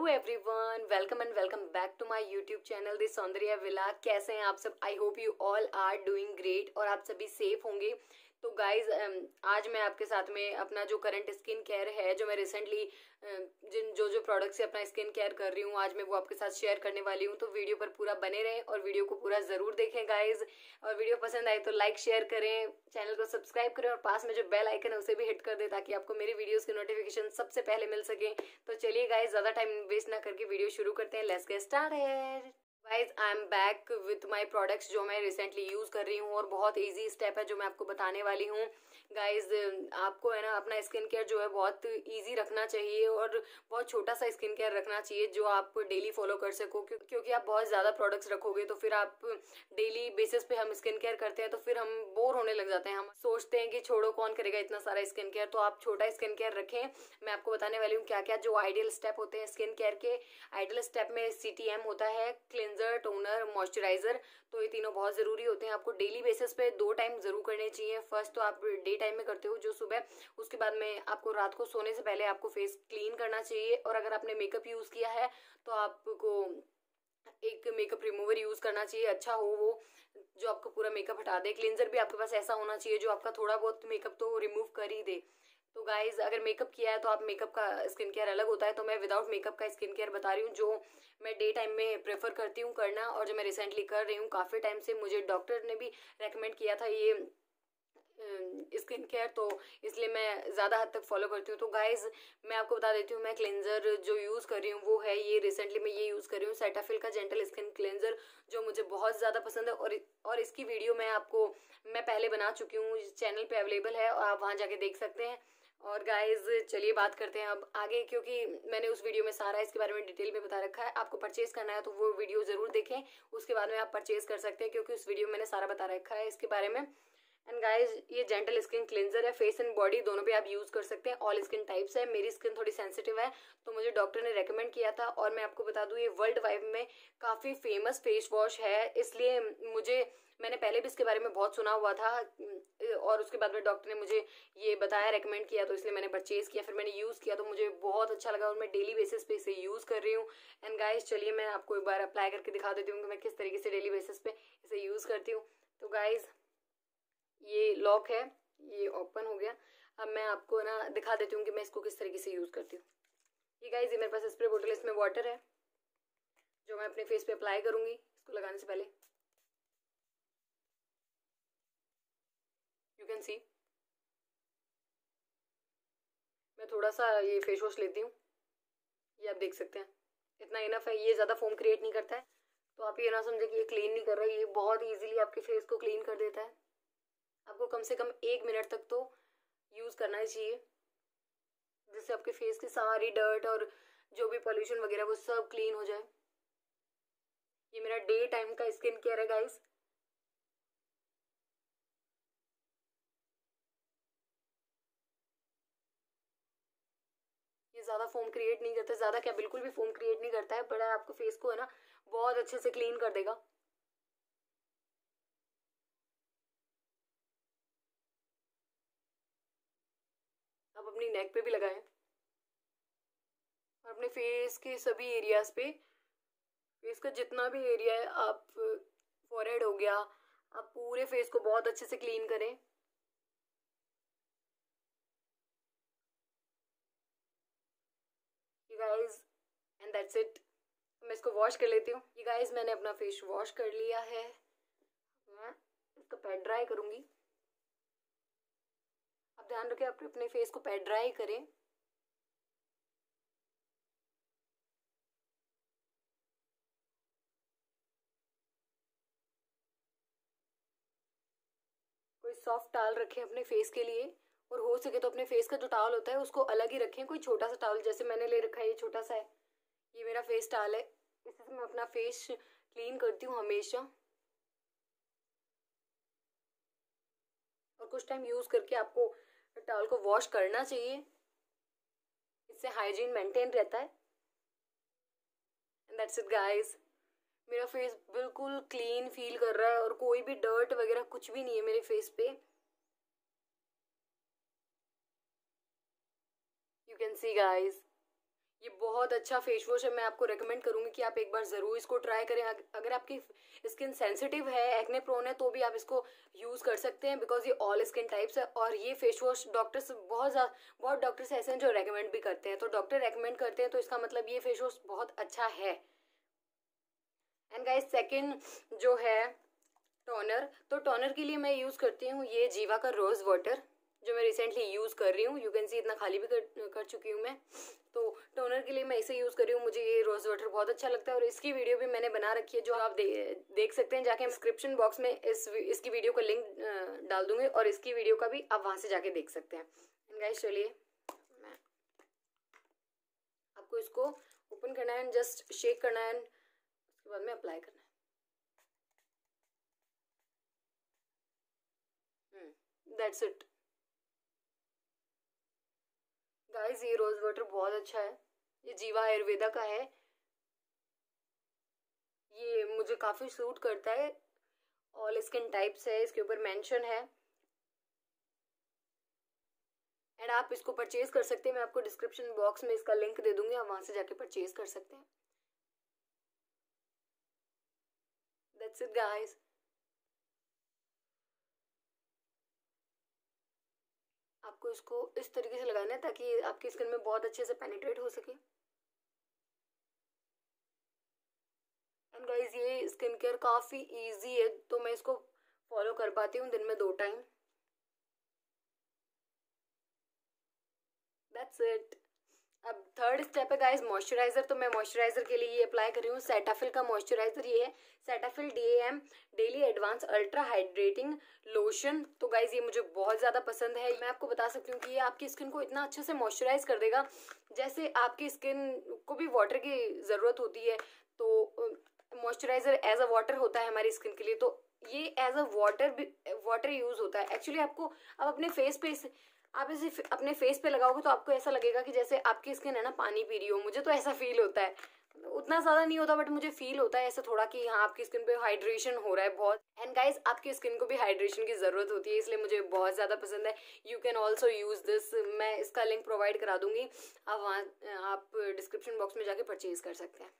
Hello everyone welcome and welcome back to my YouTube channel this Saundarya villa कैसे हैं आप सब? I hope you all are doing great और आप सभी सेफ़ होंगे। तो गाइज़ आज मैं आपके साथ में अपना जो करंट स्किन केयर है, जो मैं रिसेंटली जिन, जो जो प्रोडक्ट से अपना स्किन केयर कर रही हूँ, आज मैं वो आपके साथ शेयर करने वाली हूँ। तो वीडियो पर पूरा बने रहें और वीडियो को पूरा ज़रूर देखें गाइज़ और वीडियो पसंद आए तो लाइक शेयर करें चैनल को सब्सक्राइब करें और पास में जो बेल आइकन है उसे भी हिट कर दें ताकि आपको मेरी वीडियोज़ की नोटिफिकेशन सबसे पहले मिल सके। तो चलिए गाइज़ ज़्यादा टाइम वेस्ट ना करके वीडियो शुरू करते हैं। Let's get start guys I am back with my products जो मैं रिसेंटली यूज़ कर रही हूँ और बहुत ईजी स्टेप है जो मैं आपको बताने वाली हूँ। गाइज़ आपको है ना अपना स्किन केयर जो है बहुत ईजी रखना चाहिए और बहुत छोटा सा स्किन केयर रखना चाहिए जो आप डेली फॉलो कर सको। क्यों, क्योंकि आप बहुत ज़्यादा प्रोडक्ट्स रखोगे तो फिर आप डेली बेसिस पे हम स्किन केयर करते हैं तो फिर हम बोर होने लग जाते हैं। हम सोचते हैं कि छोड़ो कौन करेगा इतना सारा स्किन केयर तो आप छोटा स्किन केयर रखें। मैं आपको बताने वाली हूँ क्या क्या जो आइडियल स्टेप होते हैं स्किन केयर के। आइडियल स्टेप में सीटीएम होता है क्लिनजर टोनर मॉइस्चराइजर तो ये तीनों बहुत ज़रूरी होते हैं। आपको डेली बेसिस पे दो टाइम ज़रूर करने चाहिए। फ़र्स्ट तो आप डे टाइम में करते हो जो सुबह, उसके बाद में आपको रात को सोने से पहले आपको फेस क्लीन करना चाहिए। और अगर आपने मेकअप यूज़ किया है तो आपको एक मेकअप रिमूवर यूज़ करना चाहिए। अच्छा हो वो, जो आपको पूरा मेकअप हटा दे। क्लींजर भी आपके पास ऐसा होना चाहिए, जो आपका थोड़ा बहुत मेकअप तो रिमूव कर ही दे। तो गाइज़ अगर मेकअप किया है तो आप मेकअप का स्किन केयर अलग होता है तो मैं विदाउट मेकअप का स्किन केयर बता रही हूँ, जो मैं डे टाइम में प्रेफर करती हूँ करना और जो मैं रिसेंटली कर रही हूँ, काफ़ी टाइम से मुझे डॉक्टर ने भी रेकमेंड किया था ये स्किन केयर तो इसलिए मैं ज़्यादा हद तक फॉलो करती हूँ। तो गाइज़ मैं आपको बता देती हूँ, मैं क्लेंजर जो यूज़ कर रही हूँ, वो है ये रिसेंटली मैं ये यूज़ कर रही हूँ सेटाफिल का जेंटल स्किन क्लेंजर जो मुझे बहुत ज़्यादा पसंद है और और इसकी वीडियो मैं आपको, मैं पहले बना चुकी हूँ चैनल पे अवेलेबल है और आप वहाँ जाके देख सकते हैं। और गाइज़ चलिए बात करते हैं अब आगे, क्योंकि मैंने उस वीडियो में सारा इसके बारे में डिटेल में बता रखा है। आपको परचेज करना है तो वो वीडियो ज़रूर देखें, उसके बाद में आप परचेज कर सकते हैं, क्योंकि उस वीडियो में मैंने सारा बता रखा है इसके बारे में। एंड गाइज़ ये जेंटल स्किन क्लिनजर है फेस एंड बॉडी दोनों पे आप यूज़ कर सकते हैं। ऑल स्किन टाइप्स है, मेरी स्किन थोड़ी सेंसिटिव है तो मुझे डॉक्टर ने रेकमेंड किया था। और मैं आपको बता दूँ, ये वर्ल्ड वाइड में काफ़ी फ़ेमस फेस वॉश है। इसलिए मुझे, मैंने पहले भी इसके बारे में बहुत सुना हुआ था, और उसके बाद में डॉक्टर ने मुझे ये बताया रेकमेंड किया तो इसलिए मैंने परचेज किया, फिर मैंने यूज़ किया तो मुझे बहुत अच्छा लगा और मैं डेली बेसिस पे इसे यूज़ कर रही हूँ। एंड गाइज़ चलिए मैं आपको एक बार अप्लाई करके दिखा देती हूँ कि मैं किस तरीके से डेली बेसिस पे इसे यूज़ करती हूँ। तो गाइज़ ये लॉक है, ये ओपन हो गया। अब मैं आपको ना दिखा देती हूँ कि मैं इसको किस तरीके से यूज़ करती हूँ। ये गाइज़ ये मेरे पास स्प्रे बोतल इसमें वाटर है, जो मैं अपने फेस पे अप्लाई करूँगी इसको लगाने से पहले। यू कैन सी मैं थोड़ा सा ये फेस वॉश लेती हूँ। ये आप देख सकते हैं। इतना इनफ है, ये ज़्यादा फोम क्रिएट नहीं करता है। तो आप ये ना समझे कि ये क्लीन नहीं कर रहा है, ये बहुत इजीली आपके फेस को क्लीन कर देता है। कम से कम एक मिनट तक तो यूज़ करना ही चाहिए। जिससे आपके फेस की सारी डर्ट और जो भी पॉल्यूशन वगैरह, वो सब क्लीन हो जाए। ये मेरा डे टाइम का स्किन केयर है गाइस ये ज़्यादा फोम क्रिएट नहीं करता, ज़्यादा क्या, बिल्कुल भी फोम क्रिएट नहीं करता है बड़ा आपको फेस को है ना, बहुत अच्छे से क्लीन कर देगा आप अपनी नेक पे भी लगाएँ। और अपने फेस के सभी एरियाज़ पे फेस का जितना भी एरिया है, आप फॉरहेड हो गया, आप पूरे फेस को बहुत अच्छे से क्लीन करें। गाइस एंड दैट्स इट मैं इसको वॉश कर लेती हूँ। ये गाइस मैंने अपना फेस वॉश कर लिया है। मैं इसको पैड ड्राई करूँगी। ध्यान रखें आप अपने फेस को पैड ड्राई करें। कोई सॉफ्ट टाल रखें अपने फेस के लिए, और हो सके तो अपने फेस का जो टावल होता है, उसको अलग ही रखें, कोई छोटा सा टावल जैसे मैंने ले रखा है, ये छोटा सा है। ये मेरा फेस टाल है। इससे मैं अपना फेस क्लीन करती हूँ हमेशा। और कुछ टाइम यूज़ करके आपको टॉवल को वॉश करना चाहिए। इससे हाइजीन मेंटेन रहता है। एंड दैट्स इट गाइस मेरा फेस बिल्कुल क्लीन फील कर रहा है और कोई भी डर्ट वगैरह कुछ भी नहीं है मेरे फेस पे। यू कैन सी गाइस ये बहुत अच्छा फेस वॉश है, मैं आपको रेकमेंड करूँगी कि आप एक बार ज़रूर इसको ट्राई करें। अगर आपकी स्किन सेंसिटिव है एक्ने प्रोन है तो भी आप इसको यूज़ कर सकते हैं बिकॉज़ ये ऑल स्किन टाइप्स है और ये फेस वॉश डॉक्टर्स बहुत बहुत डॉक्टर्स ऐसे हैं जो रेकमेंड भी करते हैं। तो डॉक्टर रेकमेंड करते हैं तो इसका मतलब ये फेस वॉश बहुत अच्छा है। एंड गाइस सेकेंड जो है टोनर तो टोनर के लिए मैं यूज़ करती हूँ ये जीवा का रोज़ वाटर जो मैं रिसेंटली यूज़ कर रही हूँ यू कैन सी इतना खाली भी कर कर चुकी हूँ मैं। तो टोनर के लिए मैं इसे यूज़ कर रही हूँ मुझे ये रोज़ वाटर बहुत अच्छा लगता है और इसकी वीडियो भी मैंने बना रखी है जो आप दे, देख सकते हैं जाके डिस्क्रिप्शन बॉक्स में इस इसकी वीडियो का लिंक डाल दूँगी और इसकी वीडियो का भी आप वहाँ से जाके देख सकते हैं। गाइस चलिए मैं आपको इसको ओपन करना है जस्ट शेक करना है उसके बाद में अप्लाई करना है। दैट्स इट गाइस ये रोज वाटर बहुत अच्छा है। ये जीवा आयुर्वेदा का है। ये मुझे काफ़ी सूट करता है। ऑल स्किन टाइप्स है, इसके ऊपर मेंशन है। एंड आप इसको परचेज कर सकते हैं। मैं आपको डिस्क्रिप्शन बॉक्स में इसका लिंक दे दूँगी। आप वहाँ से जाके परचेज कर सकते हैं। दैट्स इट गाइस आपको इसको इस तरीके से लगाना है ताकि आपकी स्किन में बहुत अच्छे से पेनिट्रेट हो सके। एंड गाइज़ ये स्किन केयर काफ़ी ईजी है तो मैं इसको फॉलो कर पाती हूँ दिन में दो टाइम दैट्स इट अब थर्ड स्टेप है गाइस मॉइस्चराइजर तो मैं मॉइस्चराइजर के लिए ये अप्लाई कर रही हूँ. सेटाफिल का मॉइस्चराइजर ये है. Cetaphil D M daily advance ultra hydrating lotion तो गाइज़ ये मुझे बहुत ज़्यादा पसंद है. मैं आपको बता सकती हूँ कि ये आपकी स्किन को इतना अच्छे से मॉइस्चराइज कर देगा, जैसे आपकी स्किन को भी वाटर की ज़रूरत होती है. तो मॉइस्चराइजर एज अ वाटर होता है हमारी स्किन के लिए. तो ये एज अ वाटर भी वाटर यूज़ होता है. एक्चुअली आपको, आप अपने फेस पे आप इसे अपने फेस पे लगाओगे तो आपको ऐसा लगेगा कि जैसे आपकी स्किन है ना, पानी पी रही हो। मुझे तो ऐसा फील होता है। उतना ज़्यादा नहीं होता बट मुझे फील होता है ऐसा थोड़ा कि हाँ आपकी स्किन पे हाइड्रेशन हो रहा है बहुत। एंड गाइस आपकी स्किन को भी हाइड्रेशन की ज़रूरत होती है, इसलिए मुझे बहुत ज़्यादा पसंद है। You can also use this मैं इसका लिंक प्रोवाइड करा दूँगी। आप वहाँ, आप डिस्क्रिप्शन बॉक्स में जाके परचेज कर सकते हैं।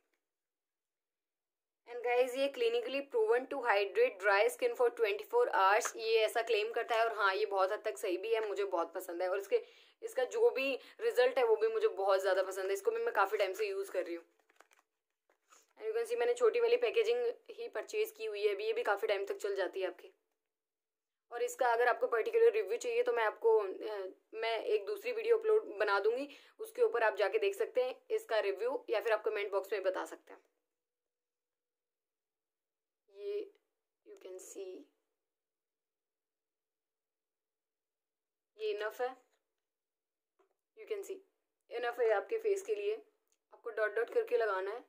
एंड गाइज़ ये clinically proven to hydrate dry skin for twenty four hours ये ऐसा क्लेम करता है और हाँ ये बहुत हद तक सही भी है, मुझे बहुत पसंद है। और इसके, इसका जो भी रिज़ल्ट है, वो भी मुझे बहुत ज़्यादा पसंद है। इसको भी मैं काफ़ी टाइम से यूज़ कर रही हूँ। एंड यू कैन सी मैंने छोटी वाली पैकेजिंग ही परचेज़ की हुई है अभी। ये भी काफ़ी टाइम तक चल जाती है आपकी। और इसका अगर आपको पर्टिकुलर रिव्यू चाहिए तो मैं आपको मैं एक दूसरी वीडियो अपलोड बना दूँगी। उसके ऊपर आप जाके देख सकते हैं, इसका रिव्यू या फिर आप कमेंट बॉक्स में बता सकते हैं। कैन सी ये इनफ है. यू कैन सी इनफ है आपके फेस के लिए. आपको डॉट डॉट करके लगाना है.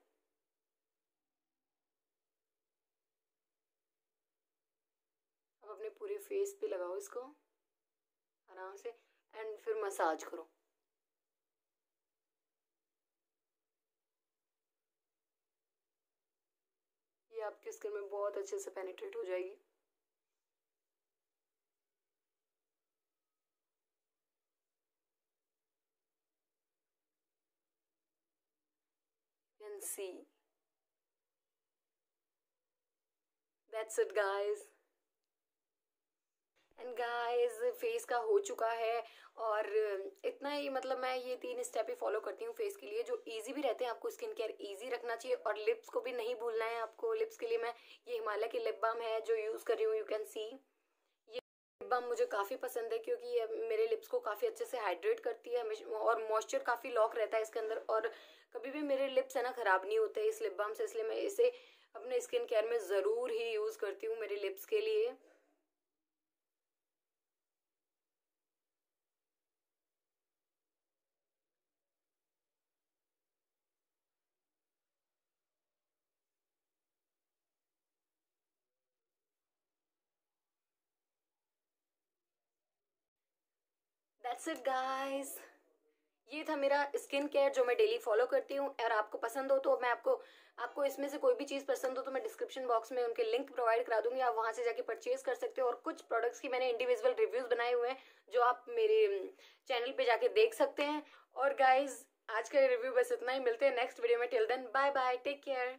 आप अपने पूरे फेस पे लगाओ इसको. आराम से. एंड फिर मसाज करो. ये आपकी स्किन में बहुत अच्छे से पेनिट्रेट हो जाएगी। See that's it guys. And guys face का हो चुका है और इतना ही मतलब मैं ये तीन स्टेप ही फॉलो करती हूँ फेस के लिए, जो इजी भी रहते हैं, आपको स्किन केयर इजी रखना चाहिए और लिप्स को भी नहीं भूलना है आपको। लिप्स के लिए मैं, ये हिमालय की लिप बाम है जो यूज़ कर रही हूँ यू कैन सी ये लिप बाम मुझे काफ़ी पसंद है क्योंकि ये मेरे लिप्स को काफ़ी अच्छे से हाइड्रेट करती है और मॉइस्चर काफ़ी लॉक रहता है इसके अंदर और कभी भी मेरे लिप्स है ना ख़राब नहीं होते इस लिप बाम से, इसलिए मैं इसे अपने स्किन केयर में ज़रूर ही यूज़ करती हूँ मेरे लिप्स के लिए। दैट्स इट गाइस ये था मेरा स्किन केयर जो मैं डेली फॉलो करती हूँ। और आपको पसंद हो तो मैं आपको आपको इसमें से कोई भी चीज़ पसंद हो तो मैं डिस्क्रिप्शन बॉक्स में उनके लिंक प्रोवाइड करा दूँगी। आप वहाँ से जाके परचेज कर सकते हो। और कुछ प्रोडक्ट्स की मैंने इंडिविजुअल रिव्यूज़ बनाए हुए हैं, जो आप मेरे चैनल पे जाके देख सकते हैं। और गाइज़ आज का रिव्यू बस इतना ही। मिलते हैं नेक्स्ट वीडियो में। Till then bye bye take care